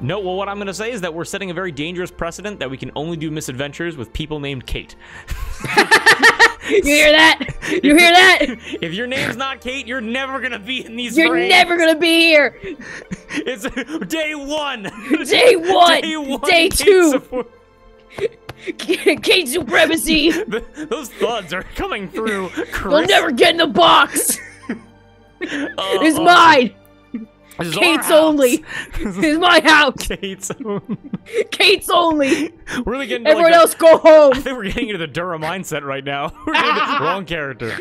No, well, what I'm going to say is that we're setting a very dangerous precedent that we can only do misadventures with people named Kate. You hear that? You hear that? if your name's not Kate, you're never going to be in these You're frames. never gonna be here. It's day one. Day one. Day one. Day two. Kate supremacy. The- those thuds are coming through. You'll never get in the box. Oh, It's oh, mine. This is our Kate's house. only. is my house. Kate's own. Kate's only. We're really getting Everyone like a- else go home. I think we're getting into the Dura mindset right now. We're getting to- wrong character.